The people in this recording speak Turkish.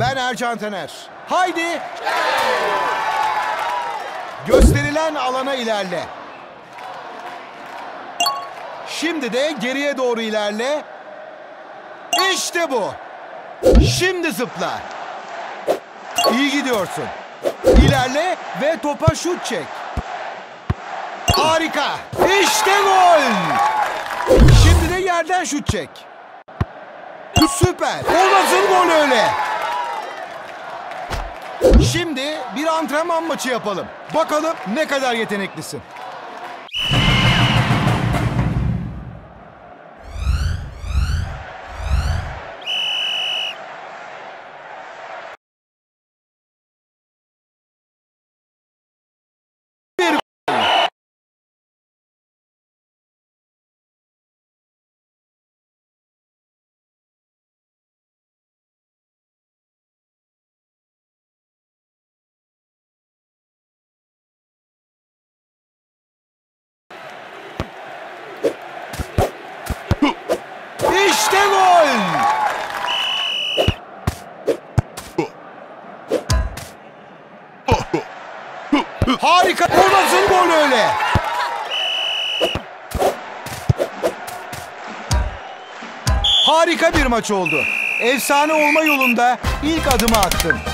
Ben Ercan Taner. Haydi. Gösterilen alana ilerle. Şimdi de geriye doğru ilerle. İşte bu. Şimdi zıpla. İyi gidiyorsun. İlerle ve topa şut çek. Harika. İşte gol. Şimdi de yerden şut çek. Süper. O nasıl gol öyle? Şimdi bir antrenman maçı yapalım. Bakalım ne kadar yeteneklisin. İşte gol! Harika! O nasıl gol öyle? Harika bir maç oldu. Efsane olma yolunda ilk adımı attın.